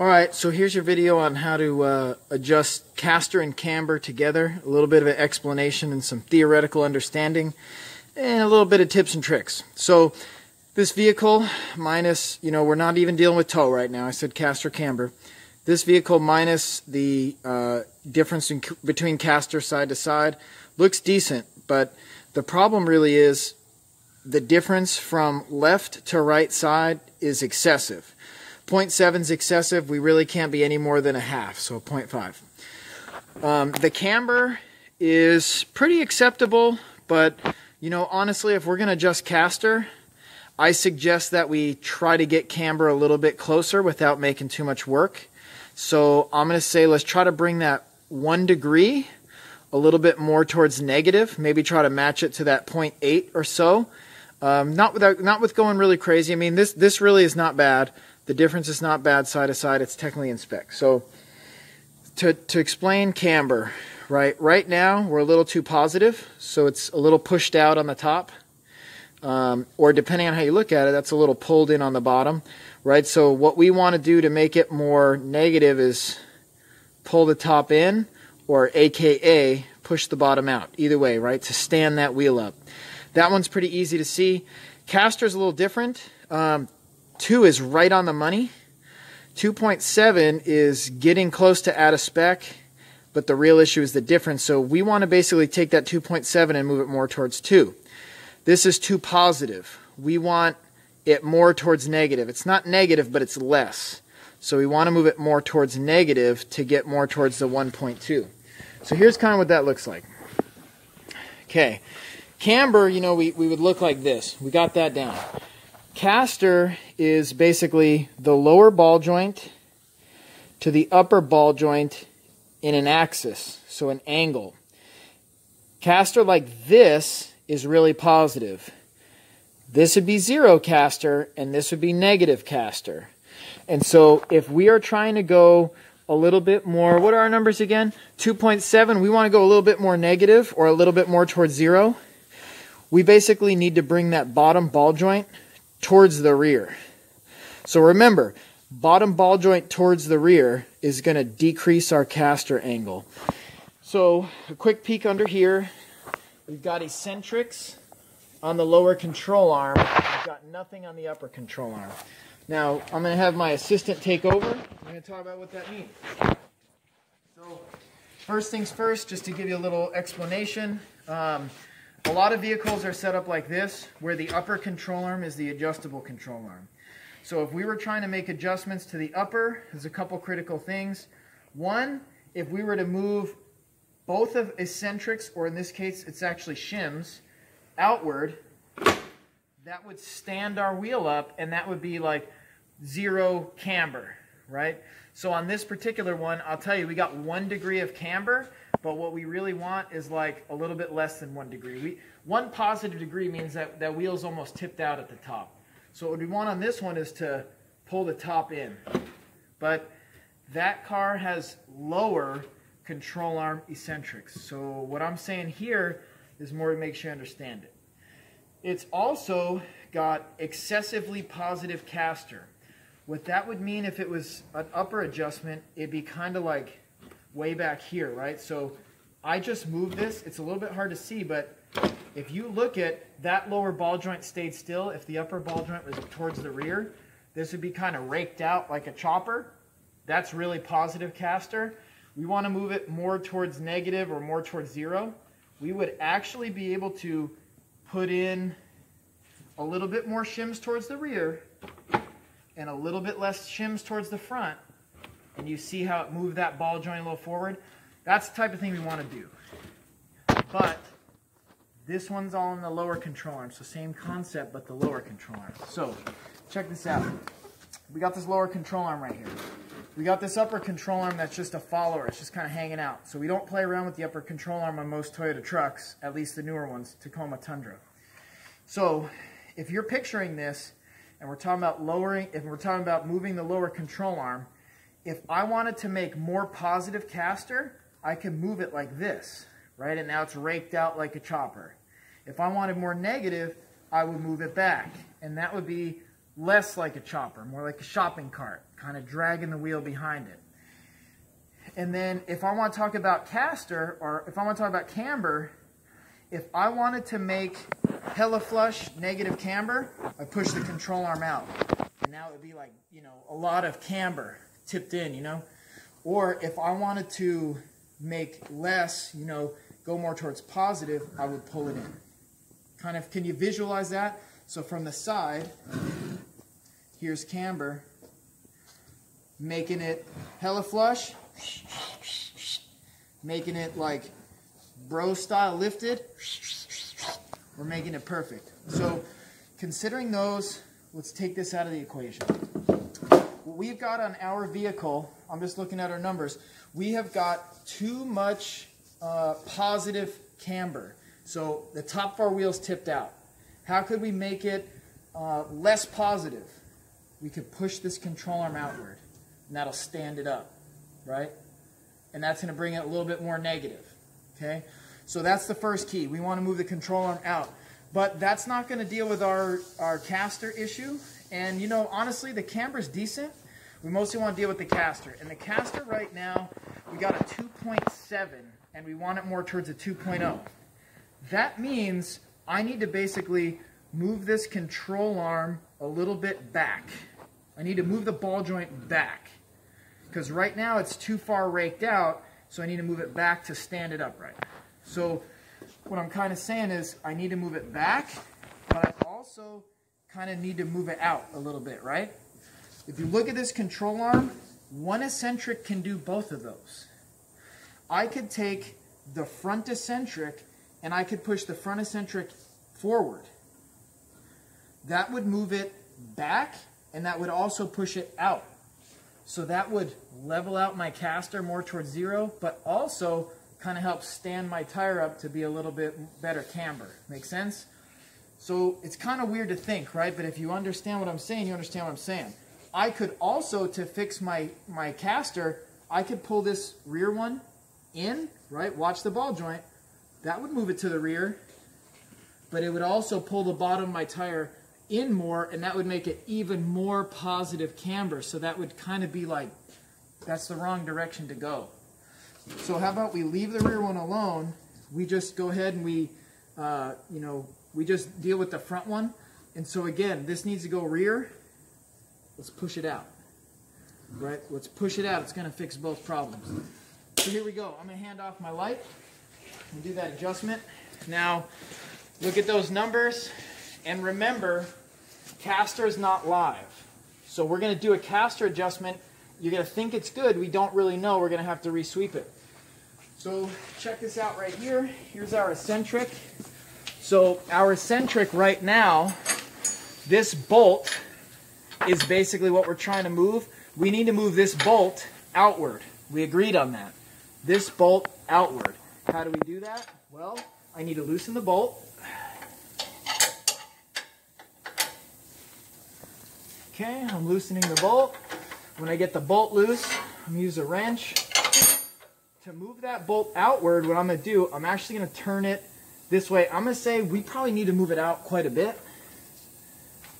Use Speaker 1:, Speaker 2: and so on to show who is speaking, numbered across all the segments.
Speaker 1: All right, so here's your video on how to uh, adjust caster and camber together. A little bit of an explanation and some theoretical understanding, and a little bit of tips and tricks. So this vehicle minus, you know, we're not even dealing with toe right now. I said caster camber. This vehicle minus the uh, difference in, between caster side to side looks decent, but the problem really is the difference from left to right side is excessive. 0.7 is excessive. We really can't be any more than a half, so 0.5. Um, the camber is pretty acceptable, but you know, honestly, if we're going to adjust caster, I suggest that we try to get camber a little bit closer without making too much work. So I'm going to say let's try to bring that one degree a little bit more towards negative. Maybe try to match it to that 0.8 or so. Um, not without, not with going really crazy. I mean, this this really is not bad. The difference is not bad side to side. It's technically in spec. So to, to explain camber, right, right now we're a little too positive, so it's a little pushed out on the top. Um, or depending on how you look at it, that's a little pulled in on the bottom, right? So what we want to do to make it more negative is pull the top in, or AKA push the bottom out. Either way, right? To stand that wheel up. That one's pretty easy to see. Caster's a little different. Um, 2 is right on the money. 2.7 is getting close to out of spec, but the real issue is the difference. So we want to basically take that 2.7 and move it more towards 2. This is too positive. We want it more towards negative. It's not negative, but it's less. So we want to move it more towards negative to get more towards the 1.2. So here's kind of what that looks like. Okay. Camber, you know, we, we would look like this. We got that down. Caster is basically the lower ball joint to the upper ball joint in an axis, so an angle. Caster like this is really positive. This would be zero caster, and this would be negative caster. And so if we are trying to go a little bit more, what are our numbers again? 2.7, we want to go a little bit more negative or a little bit more towards zero. We basically need to bring that bottom ball joint towards the rear. So remember, bottom ball joint towards the rear is going to decrease our caster angle. So a quick peek under here. We've got eccentrics on the lower control arm. We've got nothing on the upper control arm. Now, I'm going to have my assistant take over. I'm going to talk about what that means. So, first things first, just to give you a little explanation. Um, a lot of vehicles are set up like this, where the upper control arm is the adjustable control arm. So if we were trying to make adjustments to the upper, there's a couple critical things. One, if we were to move both of eccentrics, or in this case, it's actually shims, outward, that would stand our wheel up, and that would be like zero camber, right? So on this particular one, I'll tell you, we got one degree of camber, but what we really want is like a little bit less than one degree. We, one positive degree means that that wheel's almost tipped out at the top. So what we want on this one is to pull the top in. But that car has lower control arm eccentrics. So what I'm saying here is more to make sure you understand it. It's also got excessively positive caster. What that would mean if it was an upper adjustment, it'd be kind of like way back here, right? So I just moved this. It's a little bit hard to see, but if you look at that lower ball joint stayed still, if the upper ball joint was towards the rear, this would be kind of raked out like a chopper. That's really positive caster. We want to move it more towards negative or more towards zero. We would actually be able to put in a little bit more shims towards the rear and a little bit less shims towards the front and you see how it moved that ball joint a little forward, that's the type of thing we want to do. But this one's all in the lower control arm, so same concept, but the lower control arm. So check this out. We got this lower control arm right here. We got this upper control arm that's just a follower. It's just kind of hanging out. So we don't play around with the upper control arm on most Toyota trucks, at least the newer ones, Tacoma Tundra. So if you're picturing this, and we're talking about lowering, if we're talking about moving the lower control arm, if I wanted to make more positive caster, I can move it like this, right? And now it's raked out like a chopper. If I wanted more negative, I would move it back. And that would be less like a chopper, more like a shopping cart, kind of dragging the wheel behind it. And then if I want to talk about caster, or if I want to talk about camber, if I wanted to make hella flush negative camber, I push the control arm out. And now it would be like, you know, a lot of camber tipped in, you know? Or if I wanted to make less, you know, go more towards positive, I would pull it in. Kind of, can you visualize that? So from the side, here's camber, making it hella flush, making it like bro style lifted, we're making it perfect. So considering those, let's take this out of the equation. We've got on our vehicle, I'm just looking at our numbers, we have got too much uh, positive camber. So the top of our wheels tipped out. How could we make it uh, less positive? We could push this control arm outward, and that'll stand it up, right? And that's going to bring it a little bit more negative, okay? So that's the first key. We want to move the control arm out. But that's not going to deal with our, our caster issue. And, you know, honestly, the camber's decent. We mostly want to deal with the caster. And the caster right now, we got a 2.7, and we want it more towards a 2.0. That means I need to basically move this control arm a little bit back. I need to move the ball joint back. Because right now it's too far raked out, so I need to move it back to stand it upright. So what I'm kind of saying is I need to move it back, but I also kind of need to move it out a little bit, right? If you look at this control arm, one eccentric can do both of those. I could take the front eccentric and I could push the front eccentric forward. That would move it back and that would also push it out. So that would level out my caster more towards zero, but also kind of helps stand my tire up to be a little bit better camber. Make sense? So it's kind of weird to think, right? But if you understand what I'm saying, you understand what I'm saying. I could also, to fix my, my caster, I could pull this rear one in, right? Watch the ball joint. That would move it to the rear. But it would also pull the bottom of my tire in more, and that would make it even more positive camber. So that would kind of be like, that's the wrong direction to go. So how about we leave the rear one alone? We just go ahead and we, uh, you know, we just deal with the front one. And so again, this needs to go rear. Let's push it out. Right? Let's push it out. It's going to fix both problems. So here we go. I'm going to hand off my light and do that adjustment. Now, look at those numbers. And remember, caster is not live. So we're going to do a caster adjustment. You're going to think it's good. We don't really know. We're going to have to resweep it. So check this out right here. Here's our eccentric. So our eccentric right now, this bolt is basically what we're trying to move. We need to move this bolt outward. We agreed on that. This bolt outward. How do we do that? Well, I need to loosen the bolt. Okay, I'm loosening the bolt. When I get the bolt loose, I'm going to use a wrench to move that bolt outward, what I'm going to do, I'm actually going to turn it this way. I'm going to say we probably need to move it out quite a bit.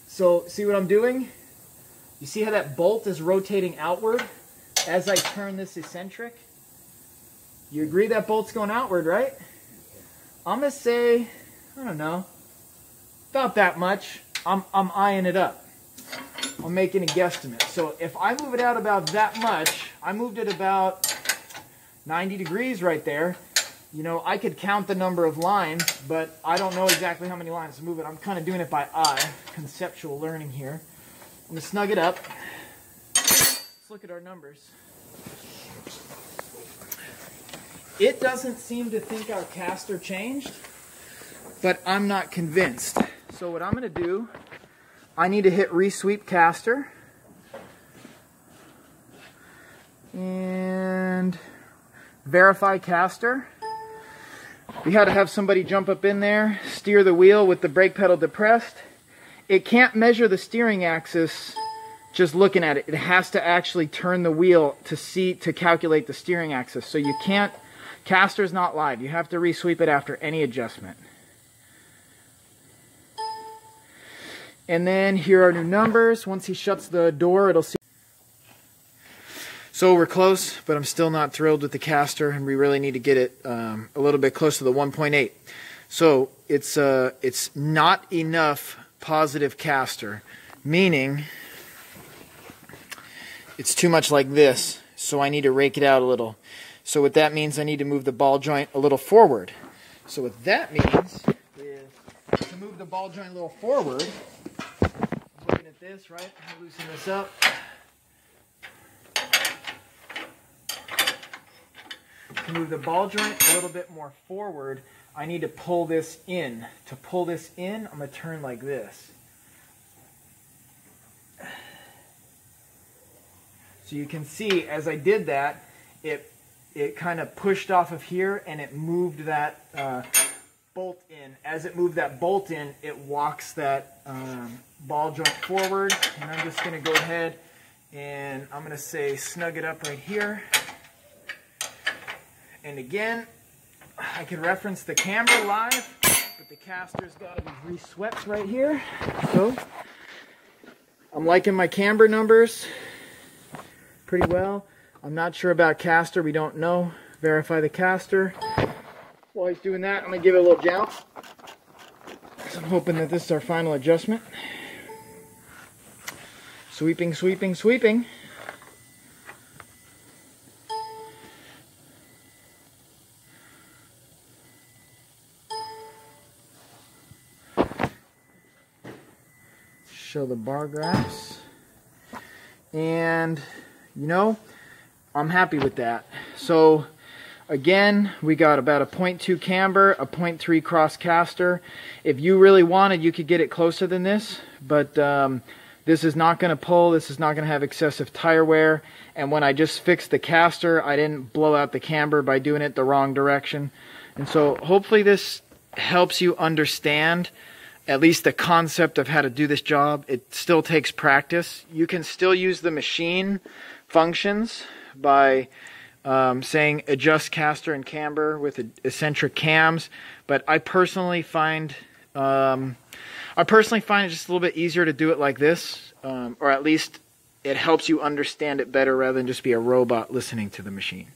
Speaker 1: So see what I'm doing? You see how that bolt is rotating outward as I turn this eccentric? You agree that bolt's going outward, right? I'm going to say, I don't know, about that much. I'm, I'm eyeing it up. I'm making a guesstimate. So if I move it out about that much, I moved it about 90 degrees right there. You know, I could count the number of lines, but I don't know exactly how many lines to move it. I'm kind of doing it by eye, conceptual learning here. I'm going to snug it up. Let's look at our numbers. It doesn't seem to think our caster changed, but I'm not convinced. So what I'm going to do, I need to hit resweep caster. And verify caster. We had to have somebody jump up in there, steer the wheel with the brake pedal depressed. It can't measure the steering axis just looking at it. It has to actually turn the wheel to see to calculate the steering axis. So you can't caster's not live. You have to resweep it after any adjustment. And then here are new numbers. Once he shuts the door, it'll see. So we're close, but I'm still not thrilled with the caster, and we really need to get it um, a little bit close to the 1.8. So it's uh, it's not enough positive caster, meaning it's too much like this. So I need to rake it out a little. So what that means, I need to move the ball joint a little forward. So what that means is to move the ball joint a little forward. Looking at this, right? Loosen this up. To move the ball joint a little bit more forward, I need to pull this in. To pull this in, I'm going to turn like this. So you can see as I did that, it it kind of pushed off of here and it moved that uh, bolt in. As it moved that bolt in, it walks that um, ball joint forward. And I'm just going to go ahead and I'm going to say snug it up right here. And again, I can reference the camber live, but the caster's got to be re-swept right here. So I'm liking my camber numbers pretty well. I'm not sure about caster. We don't know. Verify the caster. While he's doing that, I'm to give it a little jounce. I'm hoping that this is our final adjustment. Sweeping, sweeping, sweeping. The bar graphs. And, you know, I'm happy with that. So again, we got about a 0.2 camber, a 0.3 cross caster. If you really wanted, you could get it closer than this, but um, this is not going to pull. This is not going to have excessive tire wear. And when I just fixed the caster, I didn't blow out the camber by doing it the wrong direction. And so hopefully this helps you understand at least the concept of how to do this job. It still takes practice. You can still use the machine functions by um, saying adjust caster and camber with eccentric cams, but I personally find um, I personally find it just a little bit easier to do it like this, um, or at least it helps you understand it better rather than just be a robot listening to the machine.